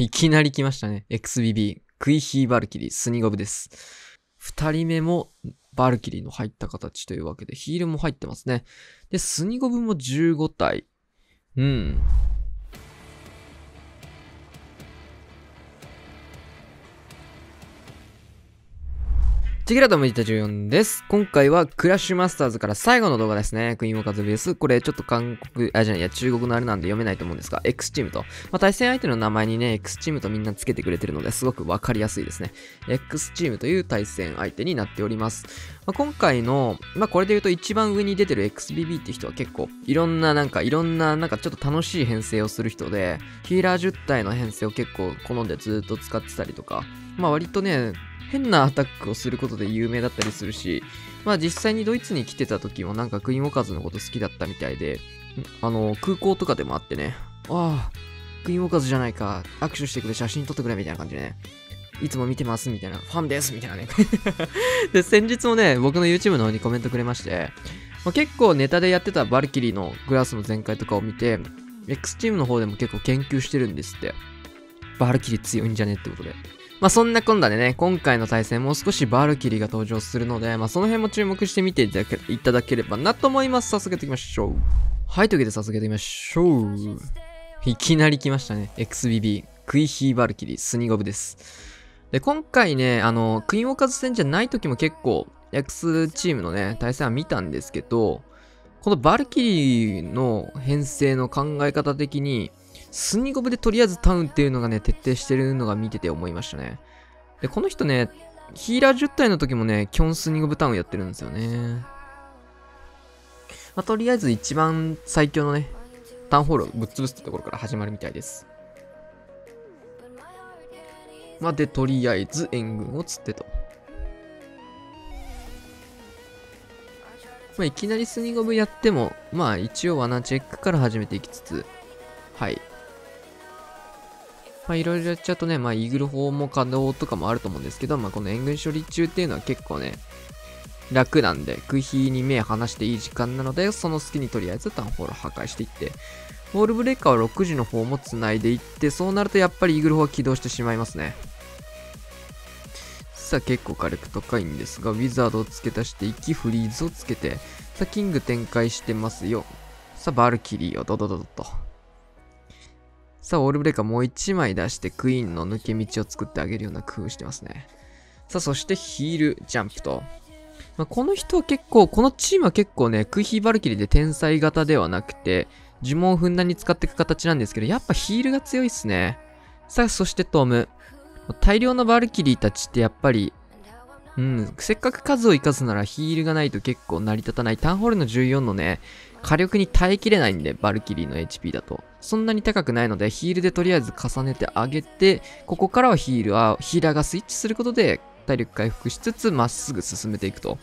いきなり来ましたね。XBB、クイヒーバルキリー、スニゴブです。二人目もバルキリーの入った形というわけで、ヒールも入ってますね。で、スニゴブも15体。うん。チキラとムジタ14です。今回はクラッシュマスターズから最後の動画ですね。クイーンウォーカズベース。これちょっと韓国、あ、じゃない、いや、中国のあれなんで読めないと思うんですが、X チームと。まあ、対戦相手の名前にね、X チームとみんなつけてくれてるので、すごくわかりやすいですね。X チームという対戦相手になっております。まあ、今回の、まあ、これで言うと一番上に出てる XBB って人は結構、いろんななんか、いろんななんかちょっと楽しい編成をする人で、ヒーラー10体の編成を結構好んでずっと使ってたりとか、まあ割とね、変なアタックをすることで有名だったりするし、まあ実際にドイツに来てた時もなんかクイーンオカーズのこと好きだったみたいで、あの、空港とかでもあってね、ああ、クイーンオカーズじゃないか、握手してくれ、写真撮ってくれ、みたいな感じでね、いつも見てます、みたいな、ファンです、みたいなね。で、先日もね、僕の YouTube の方にコメントくれまして、まあ、結構ネタでやってたバルキリーのグラスの全開とかを見て、X チームの方でも結構研究してるんですって。バルキリー強いんじゃねってことで。まあそんなこんなでね、今回の対戦もう少しバルキリーが登場するので、まあその辺も注目してみていただけいただければなと思います。早速やっていきましょう。はい、というわけで早速やっていきましょう。いきなり来ましたね。XBB、クイヒーバルキリー、スニゴブです。で、今回ね、あの、クイーンオーカーズ戦じゃない時も結構、X チームのね、対戦は見たんですけど、このバルキリーの編成の考え方的に、スニゴブでとりあえずタウンっていうのがね、徹底してるのが見てて思いましたね。で、この人ね、ヒーラー10体の時もね、キョンスニゴブタウンやってるんですよね。まあ、とりあえず一番最強のね、タウンホールをぶっ潰すってところから始まるみたいです。まあ、で、とりあえず援軍を釣ってと。まあ、いきなりスニゴブやっても、まあ、一応罠チェックから始めていきつつ、はい。まあ、いろいろやっちゃうとね、まあ、イーグル砲も稼働とかもあると思うんですけど、まあ、この援軍処理中っていうのは結構ね、楽なんで、空飛に目離していい時間なので、その隙にとりあえずタウンホールを破壊していって、ウォールブレーカーは6時の方も繋いでいって、そうなるとやっぱりイーグル砲は起動してしまいますね。さあ結構火力高いんですが、ウィザードを付け足していき、フリーズをつけて、さあキング展開してますよ。さあバルキリーをドドドドと。さあオールブレーカーもう1枚出してクイーンの抜け道を作ってあげるような工夫してますね。さあそしてヒールジャンプと。まあ、この人は結構、このチームは結構ね、クイヒーバルキリーで天才型ではなくて、呪文をふんだんに使っていく形なんですけど、やっぱヒールが強いっすね。さあそしてトム。大量のバルキリーたちってやっぱり、うん、せっかく数を生かすならヒールがないと結構成り立たない。タウンホールの14のね、火力に耐えきれないんで、バルキリーの HP だと。そんなに高くないので、ヒールでとりあえず重ねてあげて、ここからはヒールは、ヒーラーがスイッチすることで、体力回復しつつ、まっすぐ進めていくと。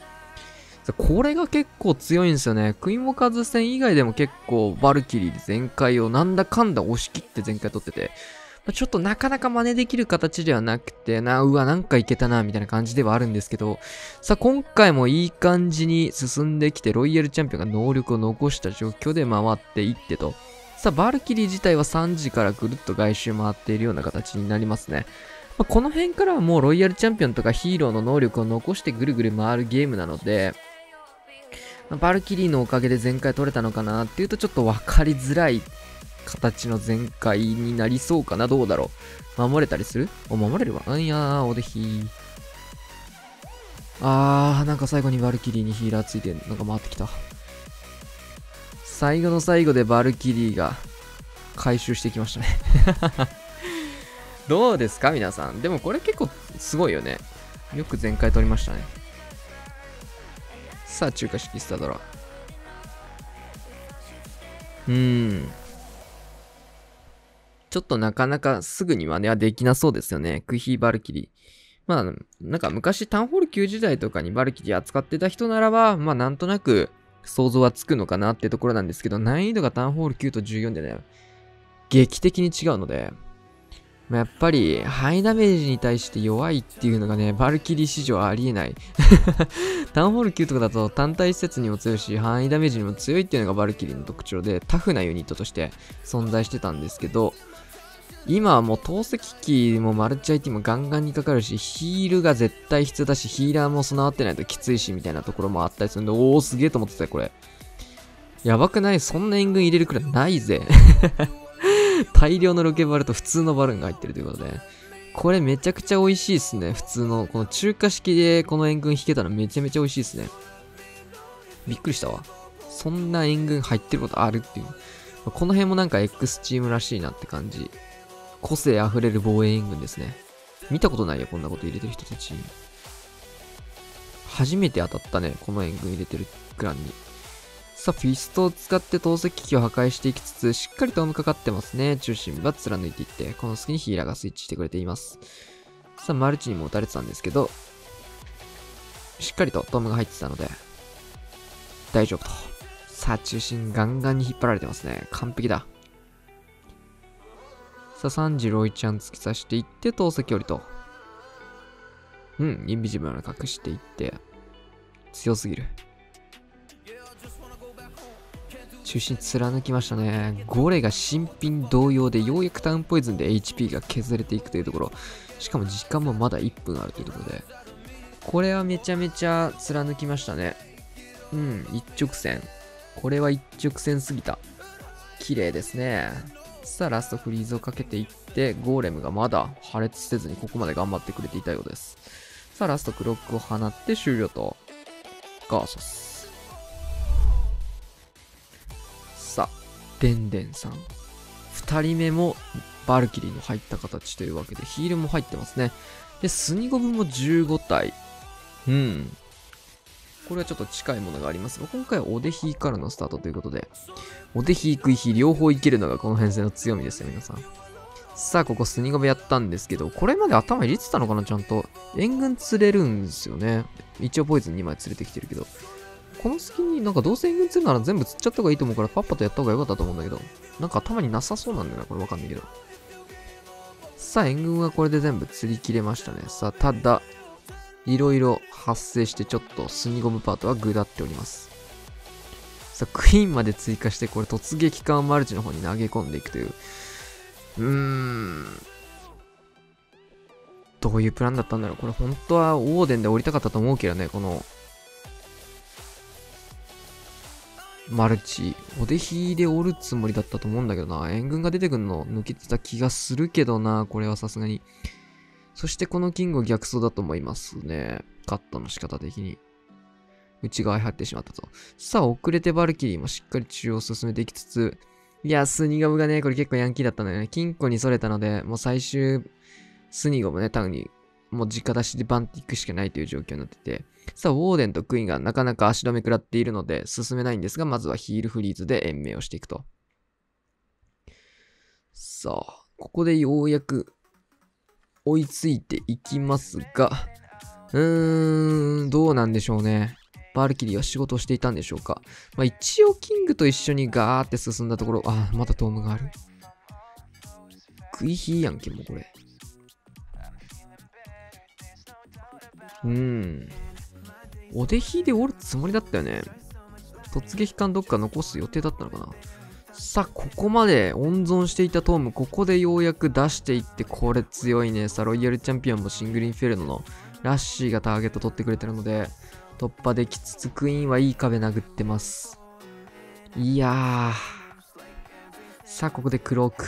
これが結構強いんですよね。クイーンウォーカズ戦以外でも結構バルキリーで全開をなんだかんだ押し切って全開取ってて、ちょっとなかなか真似できる形ではなくて、な、うわ、なんかいけたな、みたいな感じではあるんですけど、さあ、今回もいい感じに進んできて、ロイヤルチャンピオンが能力を残した状況で回っていってと。さあ、バルキリー自体は3時からぐるっと外周回っているような形になりますね。まあ、この辺からはもうロイヤルチャンピオンとかヒーローの能力を残してぐるぐる回るゲームなので、バルキリーのおかげで全開取れたのかなっていうとちょっと分かりづらい形の全開になりそうかな。どうだろう。守れたりする？お、守れるわ。あいやー、おでひあー、なんか最後にバルキリーにヒーラーついて、なんか回ってきた。最後の最後でバルキリーが回収してきましたね どうですか皆さん？でもこれ結構すごいよね。よく全開取りましたね。さあ、中華式スタードラ。うーん。ちょっとなかなかすぐに真似はできなそうですよね。クヒーバルキリー。まあ、なんか昔タウンホール9時代とかにバルキリー扱ってた人ならば、まあなんとなく想像はつくのかなってところなんですけど、難易度がタウンホール9と14でね、劇的に違うので、まあ、やっぱりハイダメージに対して弱いっていうのがね、バルキリー史上ありえない。タウンホール9とかだと単体施設にも強いし、ハイダメージにも強いっていうのがバルキリーの特徴で、タフなユニットとして存在してたんですけど、今はもう透析機もマルチ IT もガンガンにかかるし、ヒールが絶対必要だし、ヒーラーも備わってないときついし、みたいなところもあったりするんで、おー、すげえと思ってたよ、これ。やばくない？そんな援軍入れるくらいないぜ。大量のロケバルと普通のバルーンが入ってるということで。これめちゃくちゃ美味しいっすね。普通の、この中華式でこの援軍引けたらめちゃめちゃ美味しいっすね。びっくりしたわ。そんな援軍入ってることあるっていう。この辺もなんか X チームらしいなって感じ。個性あふれる防衛援軍ですね。見たことないよ、こんなこと入れてる人たち。初めて当たったね、この援軍入れてるクランに。さあ、フィストを使って投石機を破壊していきつつ、しっかりトームかかってますね。中心部は貫いていって、この隙にヒーラーがスイッチしてくれています。さあ、マルチにも打たれてたんですけど、しっかりとトームが入ってたので、大丈夫と。さあ、中心ガンガンに引っ張られてますね。完璧だ。さあ、3時ロイチャン突き刺していって、投石処理と。うん、インビジブルな隠していって、強すぎる。中心貫きましたね。ゴレが新品同様で、ようやくタウンポイズンで HP が削れていくというところ。しかも時間もまだ1分あるというところで。これはめちゃめちゃ貫きましたね。うん、一直線。これは一直線すぎた。綺麗ですね。さあ、ラストフリーズをかけていって、ゴーレムがまだ破裂せずにここまで頑張ってくれていたようです。さあ、ラストクロックを放って終了と。ガーソス。さあ、デンデンさん。二人目もバルキリーに入った形というわけで、ヒールも入ってますね。で、スニゴブも15体。うん。これはちょっと近いものがありますが、今回はオデヒーからのスタートということで、オデヒー、クイヒー両方いけるのがこの編成の強みですよ、皆さん。さあ、ここスニゴベやったんですけど、これまで頭入れてたのかな、ちゃんと。援軍釣れるんですよね。一応ポイズン2枚釣れてきてるけど。この隙になんかどうせ援軍釣るなら全部釣っちゃった方がいいと思うからパッパとやった方が良かったと思うんだけど。なんか頭になさそうなんだよな、これわかんないけど。さあ、援軍はこれで全部釣り切れましたね。さあ、ただ、いろいろ発生してちょっとスニゴムパートはぐだっております。さあ、クイーンまで追加して、これ突撃艦マルチの方に投げ込んでいくという。うーん。どういうプランだったんだろうこれ本当はオーデンで降りたかったと思うけどね、この、マルチ。おでひでおるつもりだったと思うんだけどな。援軍が出てくんの抜けてた気がするけどな。これはさすがに。そしてこのキング逆走だと思いますね。カットの仕方的に。内側に入ってしまったと。さあ、遅れてバルキリーもしっかり中央を進めていきつつ、いや、スニゴムがね、これ結構ヤンキーだったんだよね。金庫にそれたので、もう最終、スニゴムね、多分に、もう直出しでバンティックしかないという状況になってて、さあ、ウォーデンとクイーンがなかなか足止め食らっているので、進めないんですが、まずはヒールフリーズで延命をしていくと。さあ、ここでようやく追いついていきますが、うーん、どうなんでしょうね。バルキリーは仕事をしていたんでしょうか。まあ、一応キングと一緒にガーって進んだところ、あ、まだトームがある。食い火やんけ、もうこれ。うん。おでひでおるつもりだったよね。突撃艦どっか残す予定だったのかな。さあ、ここまで温存していたトーム、ここでようやく出していって、これ強いね。さあ、ロイヤルチャンピオンもシングルインフェルノのラッシーがターゲット取ってくれてるので、突破できつつ、クイーンはいい壁殴ってます。いやー。さあ、ここでクローク。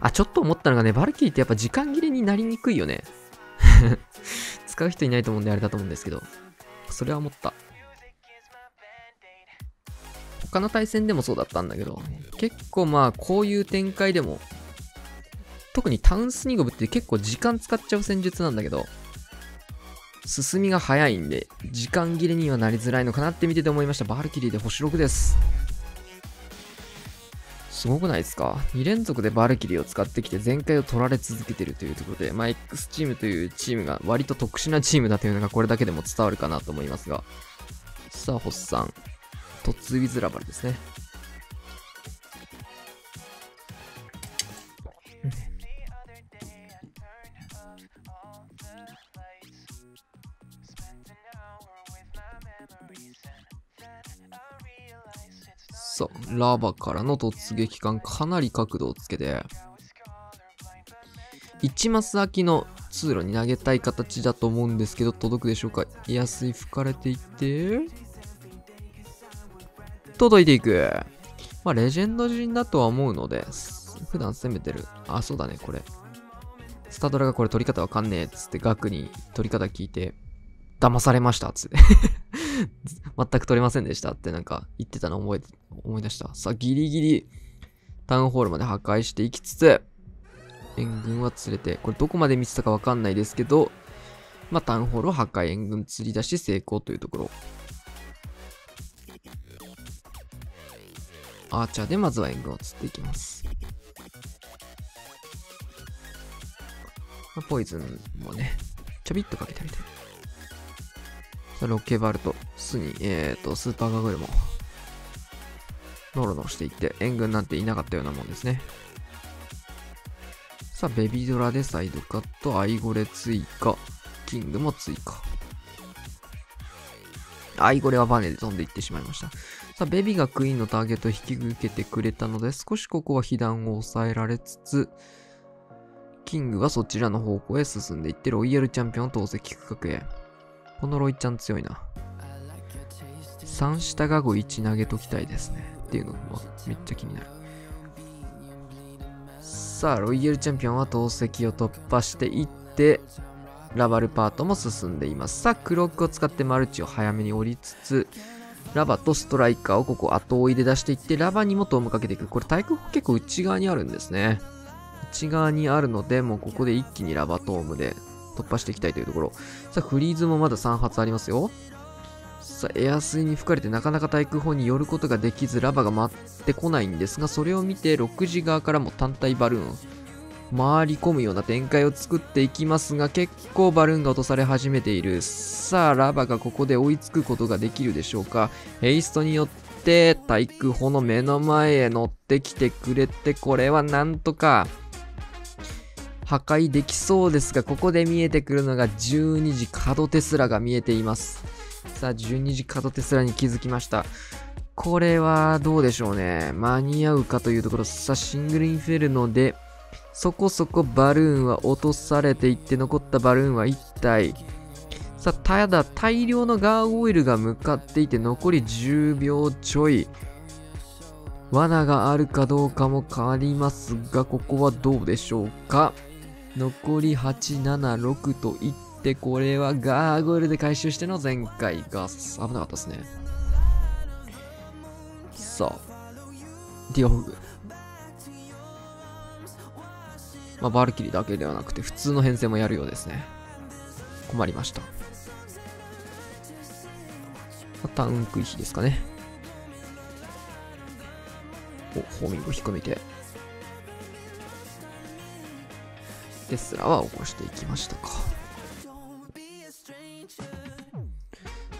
あ、ちょっと思ったのがね、バルキーってやっぱ時間切れになりにくいよね。使う人いないと思うんであれだと思うんですけど。それは思った。他の対戦でもそうだったんだけど、結構まあこういう展開でも、特にタウンスニゴブって結構時間使っちゃう戦術なんだけど、進みが早いんで、時間切れにはなりづらいのかなって見てて思いました。バルキリーで星6です。すごくないですか ?2 連続でバルキリーを使ってきて全開を取られ続けてるというところで、まあ、X チームというチームが割と特殊なチームだというのがこれだけでも伝わるかなと思いますが。さあ、ホッサン。トツウィズラバルですね。さあ、ラバからの突撃艦かなり角度をつけて、1マス空きの通路に投げたい形だと思うんですけど、届くでしょうか？安い。吹かれていって、届いていく。まあ、レジェンド陣だとは思うので、普段攻めてる。あ、そうだね、これ。スタドラがこれ取り方わかんねえっつってガクに取り方聞いて、騙されましたつって 全く取れませんでしたってなんか言ってたの覚えて、思い出した。さあ、ギリギリタウンホールまで破壊していきつつ、援軍は連れて、これどこまで見てたかわかんないですけど、まあ、タウンホールを破壊、援軍釣り出し成功というところ。アーチャーでまずは援軍を釣っていきます。ポイズンもね、ちょびっとかけてみて。さあ、ロケバルト、スに、えっ、ー、と、スーパーガグルも、ノロノロしていって、援軍なんていなかったようなもんですね。さあ、ベビドラでサイドカット、アイゴレ追加、キングも追加。アイゴレはバネで飛んでいってしまいました。さあ、ベビーがクイーンのターゲットを引き受けてくれたので、少しここは被弾を抑えられつつ、キングはそちらの方向へ進んでいって、ロイヤルチャンピオンを投石区画へ。このロイちゃん強いな。3下が5 1投げときたいですね。っていうのがめっちゃ気になる。さあ、ロイヤルチャンピオンは投石を突破していって、ラバルパートも進んでいます。さあ、クロックを使ってマルチを早めに降りつつ、ラバとストライカーをここ後追いで出していって、ラバにもトームかけていく。これ対空砲結構内側にあるんですね。内側にあるので、もうここで一気にラバトームで突破していきたいというところ。さあ、フリーズもまだ3発ありますよ。さあ、エアスに吹かれてなかなか対空砲に寄ることができず、ラバが回ってこないんですが、それを見て6時側からも単体バルーン回り込むような展開を作っていきますが、結構バルーンが落とされ始めている。さあ、ラバがここで追いつくことができるでしょうか。ヘイストによって、対空砲の目の前へ乗ってきてくれて、これはなんとか、破壊できそうですが、ここで見えてくるのが12時角テスラが見えています。さあ、12時角テスラに気づきました。これはどうでしょうね。間に合うかというところ。さあ、シングルインフェルノで、そこそこバルーンは落とされていって、残ったバルーンは1体。さあ、ただ大量のガーオイルが向かっていて、残り10秒ちょい。罠があるかどうかも変わりますが、ここはどうでしょうか残り876といって、これはガーゴイルで回収しての前回が危なかったですね。さあ、ディオフグ。まあ、バルキリーだけではなくて、普通の編成もやるようですね。困りました。タウンクイヒですかね。お、ホーミング引っ込めて。テスラは起こしていきましたか。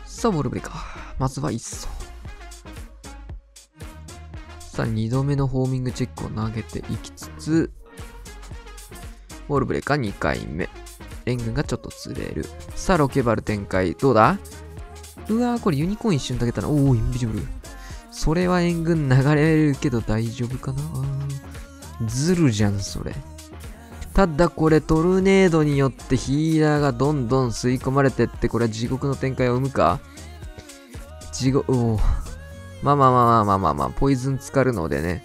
さあ、ボールブレカ。まずは1層。さあ、2度目のホーミングチェックを投げていきつつ、ボールブレーカー2回目。援軍がちょっと釣れる。さあ、ロケバル展開。どうだ？うわー、これユニコーン一瞬投げたな。おー、インビジブル。それは援軍流れるけど大丈夫かな？ズルじゃん、それ。ただこれトルネードによってヒーラーがどんどん吸い込まれてって、これは地獄の展開を生むか？地獄、おまあまあまあまあまあまあまあ、ポイズン浸かるのでね、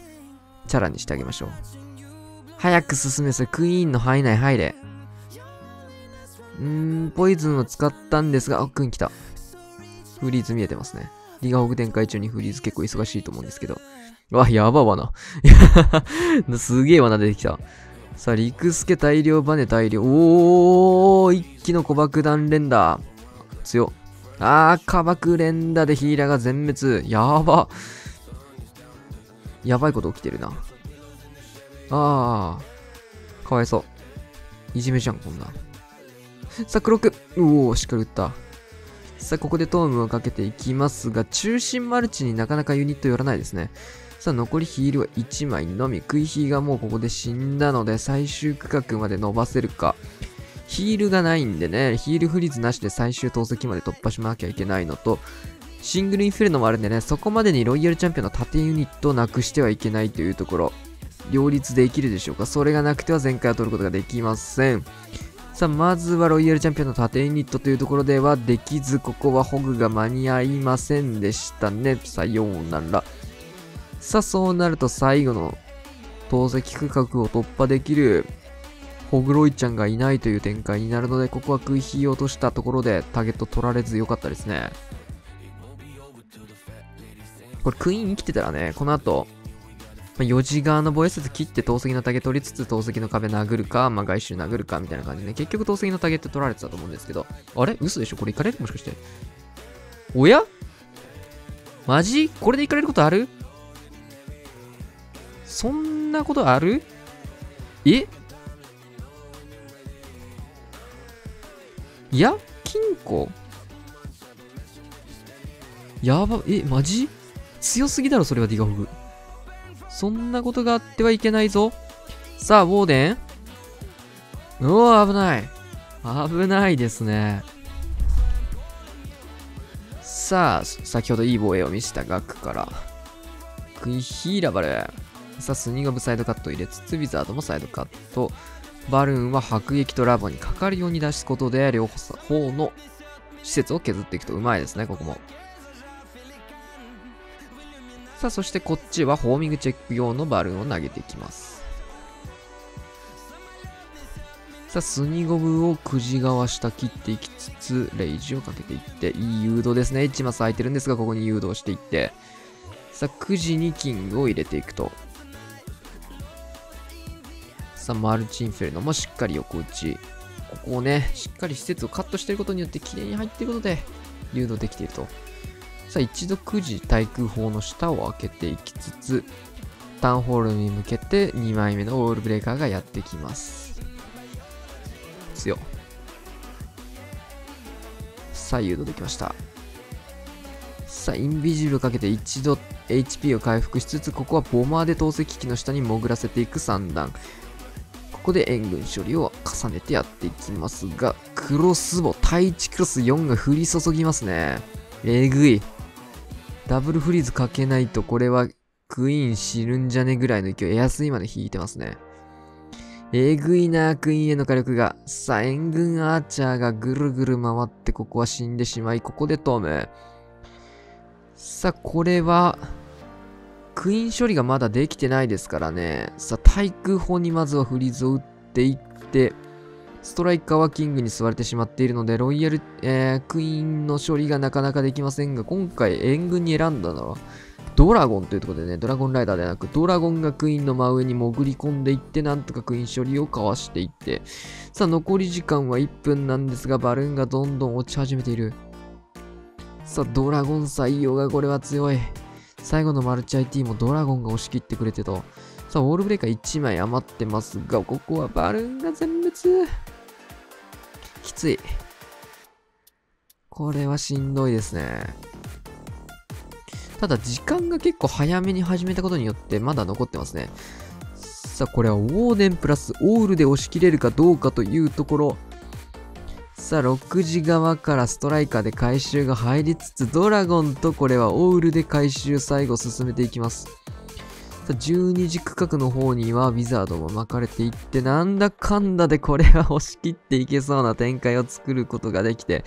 チャラにしてあげましょう。早く進めそれ、クイーンの範囲内入れ。うーん、ポイズンを使ったんですが、あ、クイーン来た。フリーズ見えてますね。リガホグ展開中にフリーズ結構忙しいと思うんですけど。わ、やばわな。すげえ罠出てきた。さあ、陸助大量バネ大量。おー、一気の小爆弾連打。強。あー、火爆連打でヒーラーが全滅。やば。やばいこと起きてるな。あー、かわいそう。いじめじゃん、こんな。さあ、クロック。うおー、しっかり打った。さあ、ここでトームをかけていきますが、中心マルチになかなかユニット寄らないですね。さあ、残りヒールは1枚のみ。食い火がもうここで死んだので、最終区画まで伸ばせるか。ヒールがないんでね、ヒールフリーズなしで最終投石まで突破しなきゃいけないのと、シングルインフェルノもあるんでね、そこまでにロイヤルチャンピオンの縦ユニットをなくしてはいけないというところ。両立できるでしょうか？それがなくては前回を取ることができません。さあ、まずはロイヤルチャンピオンの縦ユニットというところではできず、ここはホグが間に合いませんでしたね。さようなら。さあ、そうなると最後の透析区画を突破できるホグロイちゃんがいないという展開になるので、ここは食い火落としたところでターゲット取られず良かったですね。これクイーン生きてたらね、この後、まあ、4時側の防衛説切って投石のタゲ取りつつ投石の壁殴るか、まあ、外周殴るかみたいな感じで、ね。結局投石のタゲって取られてたと思うんですけど、あれ？嘘でしょ？これ行かれる？もしかして。おや？マジ？これで行かれることある？そんなことある？え？いや？金庫？やば、え、マジ？強すぎだろ、それはディガフグ。そんなことがあってはいけないぞ。さあ、ウォーデンうわ、危ない。危ないですね。さあ、先ほどいい防衛を見せたガクから。クイヒーラバル。さあ、スニーゴブサイドカット入れつつ、ウィザードもサイドカット。バルーンは迫撃とラボにかかるように出すことで、両方の施設を削っていくとうまいですね、ここも。さあ、そしてこっちはホーミングチェック用のバルーンを投げていきます。さあ、スニゴブをくじ側下切っていきつつ、レイジをかけていって、いい誘導ですね。1マス空いてるんですが、ここに誘導していって、さあ、9時にキングを入れていくと。さあ、マルチインフェルノもしっかり横打ち。ここをね、しっかり施設をカットしてることによって綺麗に入っていることで、誘導できていると。さあ、一度9時対空砲の下を開けていきつつ、タウンホールに向けて2枚目のオールブレーカーがやってきます。強。さあ、誘導できました。さあ、インビジブルかけて一度 HP を回復しつつ、ここはボマーで投石機の下に潜らせていく3段。ここで援軍処理を重ねてやっていきますが、クロスボ、対1クロス4が降り注ぎますね。えぐい。ダブルフリーズかけないとこれはクイーン死ぬんじゃねぐらいの勢い。エアスイまで引いてますね。えぐいな、クイーンへの火力が。さあ、援軍アーチャーがぐるぐる回ってここは死んでしまい、ここでトム。さあ、これは、クイーン処理がまだできてないですからね。さあ、対空砲にまずはフリーズを打っていって、ストライカーはキングに座れてしまっているので、ロイヤル、えー、クイーンの処理がなかなかできませんが、今回援軍に選んだのは、ドラゴンというところでね、ドラゴンライダーではなく、ドラゴンがクイーンの真上に潜り込んでいって、なんとかクイーン処理をかわしていって、さあ、残り時間は1分なんですが、バルーンがどんどん落ち始めている。さあ、ドラゴン採用がこれは強い。最後のマルチ IT もドラゴンが押し切ってくれてと。さあ、ウォールブレーカー1枚余ってますが、ここはバルーンが全滅。つい。これはしんどいですね。ただ時間が結構早めに始めたことによってまだ残ってますね。さあ、これはウォーデンプラスオールで押し切れるかどうかというところ。さあ、6時側からストライカーで回収が入りつつ、ドラゴンとこれはオールで回収最後進めていきます。12時区画の方にはウィザードも巻かれていって、なんだかんだでこれは押し切っていけそうな展開を作ることができて、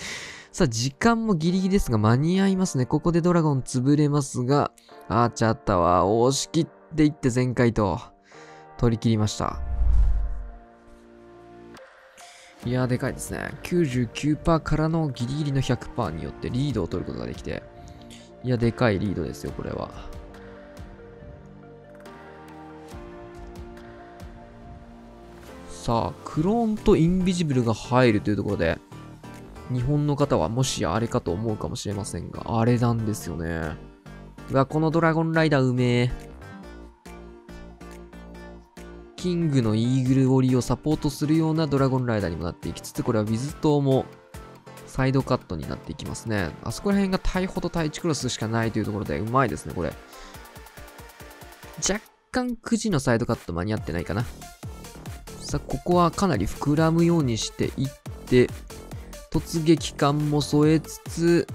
さあ、時間もギリギリですが間に合いますね。ここでドラゴン潰れますが、アーチャータワーを押し切っていって全開と取り切りました。いや、でかいですね。99%からのギリギリの100%によってリードを取ることができて、いや、でかいリードですよ、これは。さあ、クローンとインビジブルが入るというところで、日本の方はもしあれかと思うかもしれませんが、あれなんですよね。うわ、このドラゴンライダーうめえ。キングのイーグル折りをサポートするようなドラゴンライダーにもなっていきつつ、これはウィズ島もサイドカットになっていきますね。あそこら辺が対ほど対1クロスしかないというところで、うまいですね、これ。若干9時のサイドカット間に合ってないかな。さあ、ここはかなり膨らむようにしていって、突撃艦も添えつつ、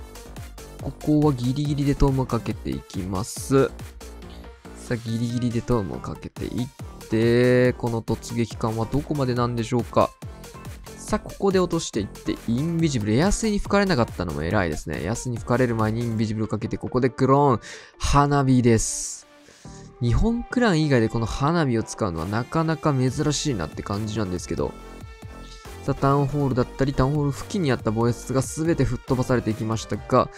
ここはギリギリでトームをかけていきます。さあ、ギリギリでトームをかけていって、この突撃感はどこまでなんでしょうか。さあ、ここで落としていって、インビジブル。エアスに吹かれなかったのも偉いですね。エアスに吹かれる前にインビジブルかけて、ここでクローン。花火です。日本クラン以外でこの花火を使うのはなかなか珍しいなって感じなんですけど、さ、タウンホールだったり、タウンホール付近にあった防衛室が全て吹っ飛ばされていきましたが、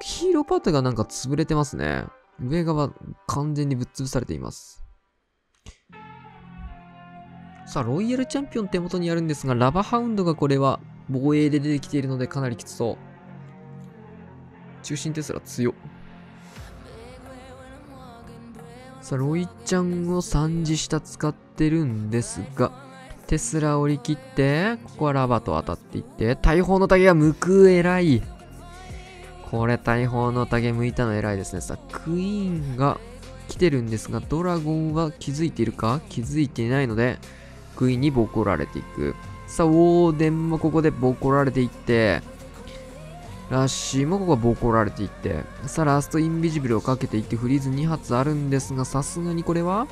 ヒーローパートがなんか潰れてますね。上側完全にぶっ潰されています。さあ、ロイヤルチャンピオン手元にあるんですが、ラバハウンドがこれは防衛で出てきているのでかなりきつそう。中心テスラ強っ。さあ、ロイちゃんを3次下使ってるんですが、テスラ降り切って、ここはラバと当たっていって、大砲の竹が向く偉い。これ大砲の竹向いたの偉いですね。さあ、クイーンが来てるんですが、ドラゴンは気づいているか？気づいていないので、クイーンにボコられていく。さあ、ウォーデンもここでボコられていって、ラッシーもここはボコられていって、さあ、ラストインビジブルをかけていって、フリーズ2発あるんですが、さすがにこれは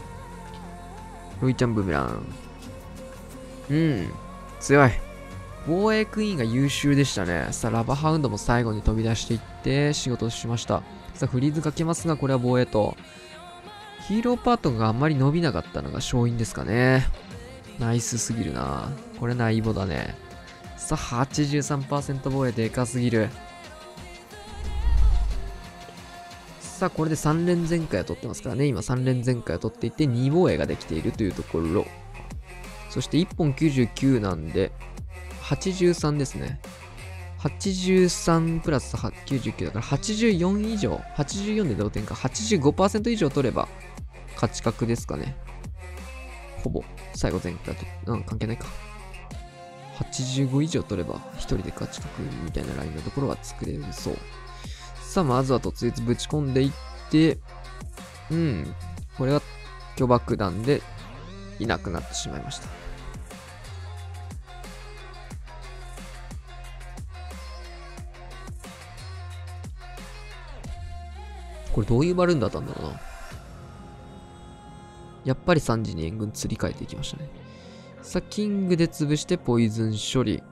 ロイちゃんブーメラン。うん、強い。防衛クイーンが優秀でしたね。さあ、ラバハウンドも最後に飛び出していって仕事しました。さあ、フリーズかけますが、これは防衛と。ヒーローパートがあんまり伸びなかったのが勝因ですかね。ナイスすぎるな。これナイボだね。さあ、83%防衛でかすぎる。さあ、これで3連全開を取ってますからね。今3連全開を取っていて、2防衛ができているというところ。そして1本99なんで、83ですね。83プラス99だから84以上、84で同点か、85%以上取れば勝ち確ですかね。ほぼ、最後前回と、うん、関係ないか。85以上取れば1人で勝ち確みたいなラインのところは作れるそう。さあ、まずは突撃ぶち込んでいって、うん、これは巨爆弾でいなくなってしまいました。これどういうバルーンだったんだろうな。やっぱり3時に援軍釣り替えていきましたね。さあ、キングで潰してポイズン処理。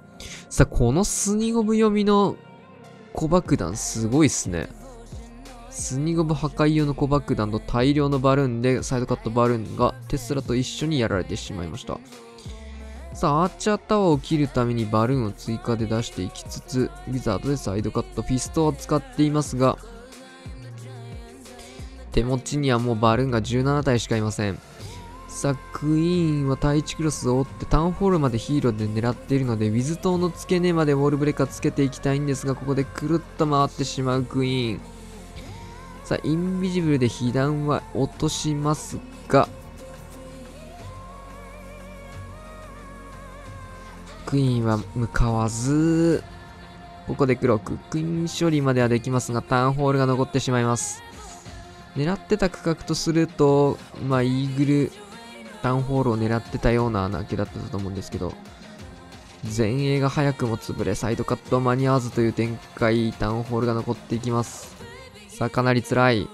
さあ、このスニゴブ読みの小爆弾すごいっすね。スニゴブ破壊用の小爆弾と大量のバルーンでサイドカットバルーンがテスラと一緒にやられてしまいました。さあ、アーチャータワーを切るためにバルーンを追加で出していきつつ、ウィザードでサイドカット、フィストを使っていますが、手持ちにはもうバルーンが17体しかいません。さあ、クイーンは対1クロスを追ってタウンホールまでヒーローで狙っているので、ウィズ塔の付け根までウォールブレーカーつけていきたいんですが、ここでくるっと回ってしまうクイーン。さあ、インビジブルで被弾は落としますが、クイーンは向かわず、ここで黒く、クイーン処理まではできますが、タウンホールが残ってしまいます。狙ってた区画とすると、まあ、イーグル、タウンホールを狙ってたような穴開けだったと思うんですけど、前衛が早くも潰れ、サイドカット間に合わずという展開、タウンホールが残っていきます。さあ、かなり辛い。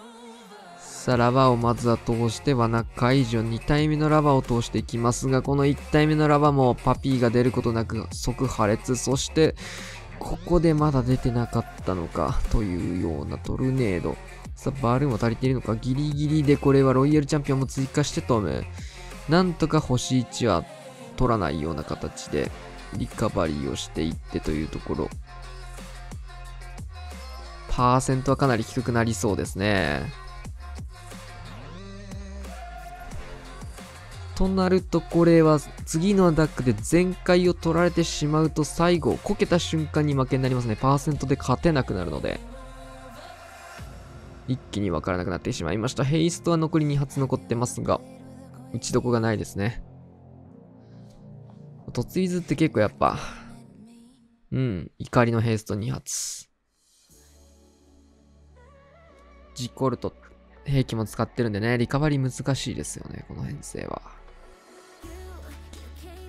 さあ、ラバーをまずは通して罠解除。2体目のラバーを通していきますが、この1体目のラバーもパピーが出ることなく即破裂。そして、ここでまだ出てなかったのかというようなトルネード。さあ、バルーンは足りているのかギリギリでこれはロイヤルチャンピオンも追加してとめ。なんとか星1は取らないような形でリカバリーをしていってというところ。パーセントはかなり低くなりそうですね。となるとこれは次のアタックで全開を取られてしまうと最後こけた瞬間に負けになりますね。パーセントで勝てなくなるので。一気にわからなくなってしまいました。ヘイストは残り2発残ってますが、打ちどこがないですね。突イズって結構やっぱ、うん、怒りのヘイスト2発。ジコルト、兵器も使ってるんでね、リカバリー難しいですよね、この編成は。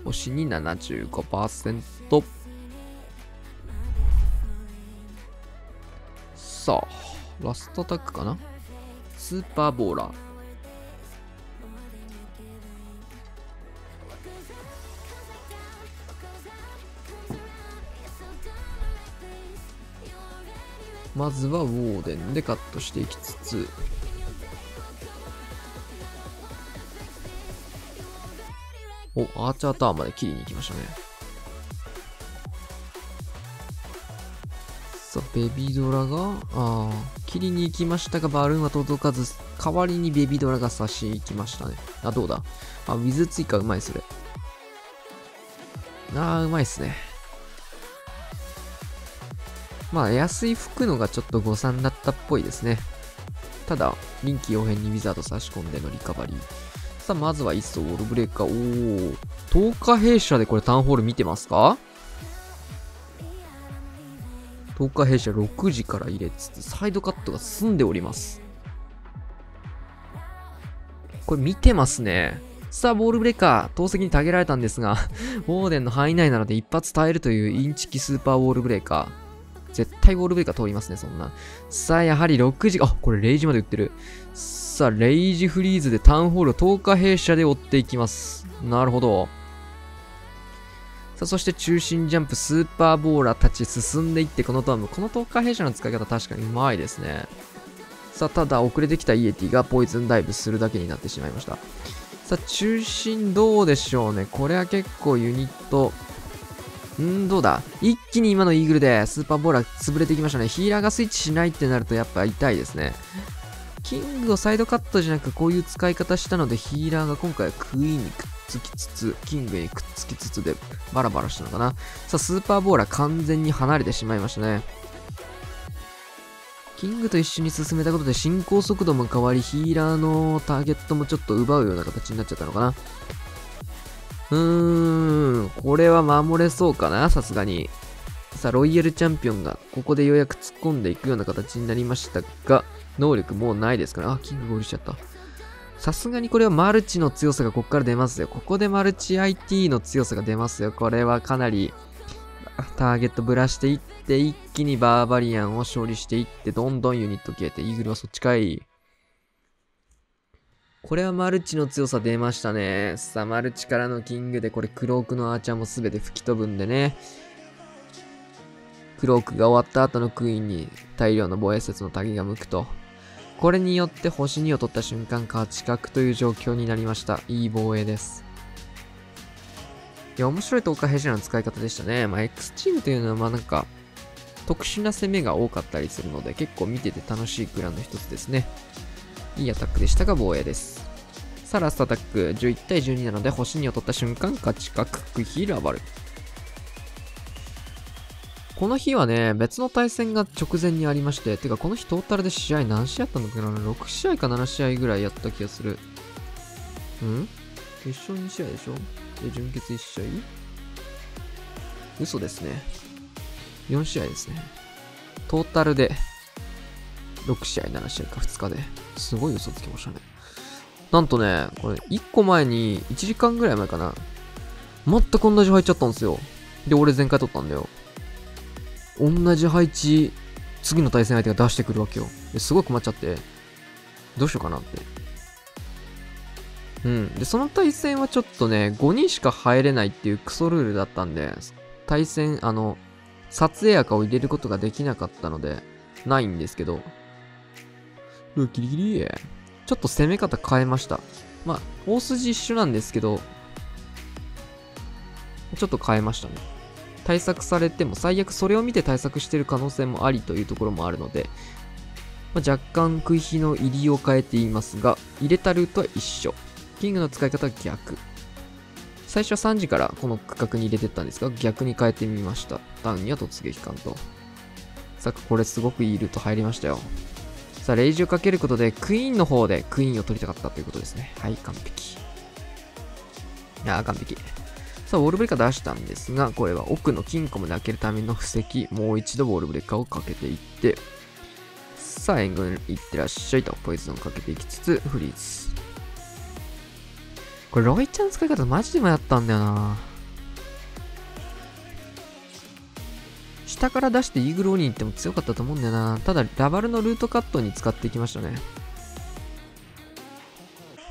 星に75%。さあ。ラストアタックかな？スーパーボーラー。まずはウォーデンでカットしていきつつ、お、アーチャーターンまで切りに行きましたね。さあ、ベビドラが、あ、切りに行きましたが、バルーンは届かず、代わりにベビドラが差し行きましたね。あ、どうだ？あ、水追加うまい、それ。ああ、うまいっすね。まあ、安い吹くのがちょっと誤算だったっぽいですね。ただ、臨機応変にウィザード差し込んでのリカバリー。さあ、まずは一層ウォールブレーカー。おー。10日弊社でこれタウンホール見てますか？10日弊社6時から入れつつ、サイドカットが済んでおります。これ見てますね。さあ、ボールブレーカー、投石にたげられたんですが、ウォーデンの範囲内なので一発耐えるというインチキスーパーウォールブレーカー。絶対ウォールブレーカー通りますね、そんな。さあ、やはり6時、あ、これレイジまで打ってる。さあ、レイジフリーズでタウンホール投下兵舎で追っていきます。なるほど。さあ、そして中心ジャンプ、スーパーボーラーたち進んでいって、このトーム。この投下兵舎の使い方確かにうまいですね。さあ、ただ遅れてきたイエティがポイズンダイブするだけになってしまいました。さあ、中心どうでしょうね。これは結構ユニット、んどうだ？一気に今のイーグルでスーパーボーラー潰れていきましたね。ヒーラーがスイッチしないってなるとやっぱ痛いですね。キングをサイドカットじゃなくこういう使い方したのでヒーラーが今回はクイーンにくっつきつつ、キングにくっつきつつでバラバラしたのかな。さあ、スーパーボーラー完全に離れてしまいましたね。キングと一緒に進めたことで進行速度も変わり、ヒーラーのターゲットもちょっと奪うような形になっちゃったのかな。うーん、これは守れそうかな、さすがに。さあ、ロイヤルチャンピオンがここでようやく突っ込んでいくような形になりましたが、能力もうないですから、あ、キングゴールしちゃった。さすがにこれはマルチの強さがここから出ますよ。ここでマルチ IT の強さが出ますよ。これはかなりターゲットぶらしていって、一気にバーバリアンを勝利していって、どんどんユニット消えて、イーグルはそっちかい。これはマルチの強さ出ましたね。さあ、マルチからのキングで、これクロークのアーチャーも全て吹き飛ぶんでね。クロークが終わった後のクイーンに大量の防衛説のタギが向くと。これによって星2を取った瞬間、勝ち角という状況になりました。いい防衛です。いや、面白い10日ヘジの使い方でしたね。まあ、X チームというのは、まあなんか、特殊な攻めが多かったりするので、結構見てて楽しいクランの一つですね。いいアタックでしたが防衛です。さあ、ラストアタック。11対12なので、星2を取った瞬間、勝ちかクックヒール暴る。この日はね、別の対戦が直前にありまして、てかこの日トータルで試合何試合やったんだっけな ?6 試合か7試合ぐらいやった気がする。うん？決勝2試合でしょ？で、準決1試合？嘘ですね。4試合ですね。トータルで6試合、7試合か2日で。すごい嘘つきましたね。なんとね、これ1個前に、1時間ぐらい前かな。全く同じ入っちゃったんですよ。で、俺前回取ったんだよ。同じ配置、次の対戦相手が出してくるわけよ。すごい困っちゃって、どうしようかなって。うん。で、その対戦はちょっとね、5人しか入れないっていうクソルールだったんで、対戦、あの、撮影赤を入れることができなかったので、ないんですけど、うギリギリちょっと攻め方変えました。まあ、大筋一緒なんですけど、ちょっと変えましたね。対策されても最悪それを見て対策してる可能性もありというところもあるので、まあ、若干食い火の入りを変えていますが、入れたルートは一緒。キングの使い方は逆。最初は3時からこの区画に入れてったんですが、逆に変えてみました。ダウンや突撃艦と。さあ、これすごくいいルート入りましたよ。さあ、レイジをかけることで、クイーンの方でクイーンを取りたかったということですね。はい、完璧。ああ、完璧。さあ、ウォールブレーカー出したんですが、これは奥の金庫まで開けるための布石、もう一度ウォールブレーカーをかけていって、さあ、援軍いってらっしゃいと、ポイズンをかけていきつつ、フリーズ。これ、ロイちゃん使い方マジで迷ったんだよな下から出してイーグルオニーっても強かったと思うんだよな。ただ、ラバルのルートカットに使っていきましたね。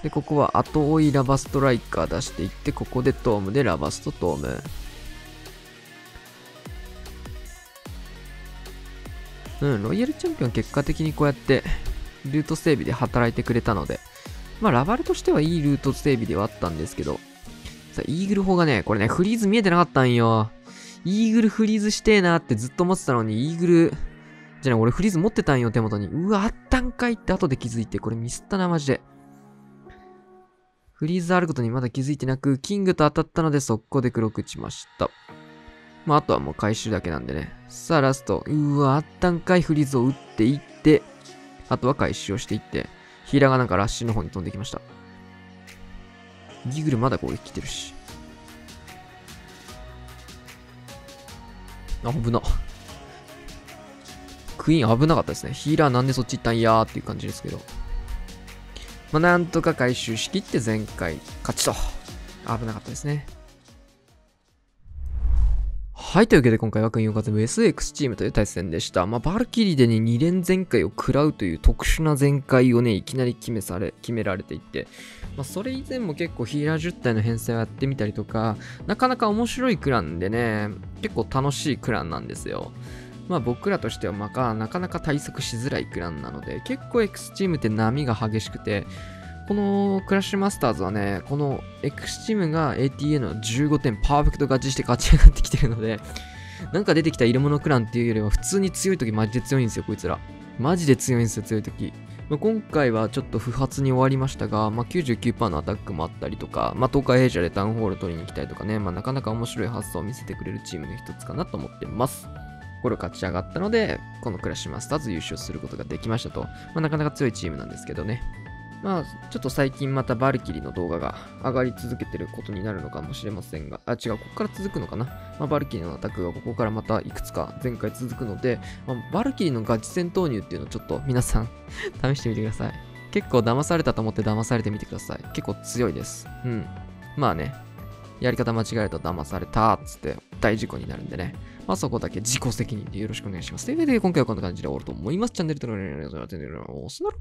で、ここは後追いラバストライカー出していって、ここでトームでラバストトーム。うん、ロイヤルチャンピオン結果的にこうやってルート整備で働いてくれたので、まあラバルとしてはいいルート整備ではあったんですけど、さあ、イーグル砲がね、これね、フリーズ見えてなかったんよ。イーグルフリーズしてえなってずっと思ってたのに、イーグル、じゃあね、俺フリーズ持ってたんよ、手元に。うわ、あったんかいって後で気づいて、これミスったな、マジで。フリーズあることにまだ気づいてなく、キングと当たったので速攻で黒く打ちました。まあ、あとはもう回収だけなんでね。さあ、ラスト。うわ、あったんかいフリーズを打っていって、あとは回収をしていって、ヒーラーがなんかラッシュの方に飛んできました。ギグルまだ攻撃来てるし。危な。クイーン危なかったですね。ヒーラーなんでそっち行ったんやーっていう感じですけど。まあ、なんとか回収しきって前回勝ちと。危なかったですね。はい、というわけで今回は軍用風 VSX チームという対戦でした。まあ、バルキリーでね、2連全開を食らうという特殊な全開をね、いきなり決めされ、決められていって、まあ、それ以前も結構ヒーラー10体の編成をやってみたりとか、なかなか面白いクランでね、結構楽しいクランなんですよ。まあ僕らとしてはまあなかなか対策しづらいクランなので、結構 X チームって波が激しくて、このクラッシュマスターズはね、この X チームが ATA の15点パーフェクト勝ちして勝ち上がってきてるので、なんか出てきた入れ物クランっていうよりは普通に強い時マジで強いんですよ、こいつら。マジで強いんですよ、強い時。まあ、今回はちょっと不発に終わりましたが、まあ、99%のアタックもあったりとか、まあ、東海エイジャでタウンホール取りに行きたいとかね、まあ、なかなか面白い発想を見せてくれるチームの一つかなと思ってます。これを勝ち上がったので、このクラッシュマスターズ優勝することができましたと。まあ、なかなか強いチームなんですけどね。まあ、ちょっと最近またバルキリーの動画が上がり続けてることになるのかもしれませんが、あ、違う、ここから続くのかな？まあ、バルキリーのアタックがここからまたいくつか前回続くので、まあ、バルキリーのガチ戦投入っていうのをちょっと皆さん 試してみてください。結構騙されたと思って騙されてみてください。結構強いです。うん。まあね、やり方間違えると騙されたっつって大事故になるんでね。まあそこだけ自己責任でよろしくお願いします。というわけで今回はこんな感じで終わると思います。チャンネル登録お願いします。